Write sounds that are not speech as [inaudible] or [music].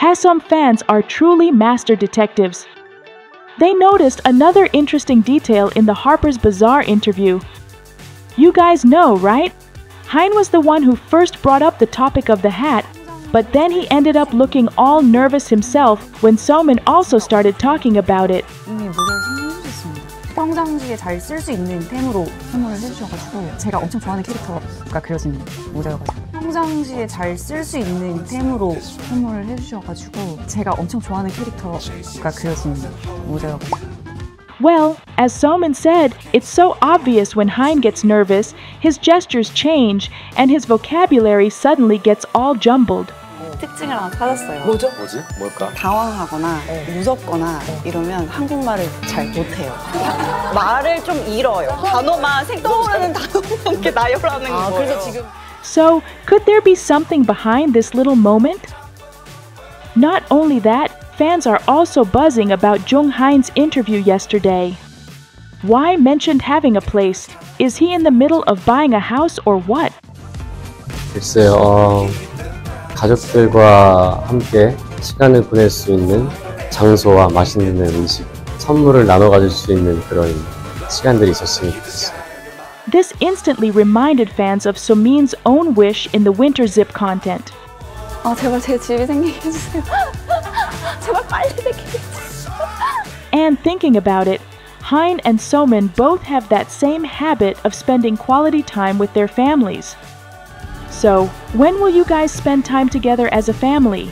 HaeSsom fans are truly master detectives. They noticed another interesting detail in the Harper's Bazaar interview. You guys know, right? Haein was the one who first brought up the topic of the hat, but then he ended up looking all nervous himself when Somin also started talking about it. 평상시에 잘 쓸 수 있는 템으로 선물을 해주셔가지고 제가 엄청 좋아하는 캐릭터가 그려진 모자여가지고 Well, as Soman said, it's so obvious when Hein gets nervous, his gestures change, and his vocabulary suddenly gets all jumbled. 특징을 하나 찾았어요. 뭐지? 뭘까? 당황하거나 무섭거나 이러면 한국말을 잘 못해요. [laughs] 말을 좀 잃어요. 단어만 생떠오르는 단어만 이렇게 나열하는 거예요. 그래서 지금 So, could there be something behind this little moment? Not only that, fans are also buzzing about Jung Haein's interview yesterday. Why mentioned having a place? Is he in the middle of buying a house or what? 글쎄요, 어, 가족들과 함께 시간을 보낼 수 있는 장소와 맛있는 음식, 선물을 나눠 가질 수 있는 그런 시간들이 있었으면 좋겠어요. This instantly reminded fans of Somin's own wish in the Winter Zip content. 제발 제 집이 생기게 해주세요. [laughs] And thinking about it, Haein and Somin both have that same habit of spending quality time with their families. So, when will you guys spend time together as a family?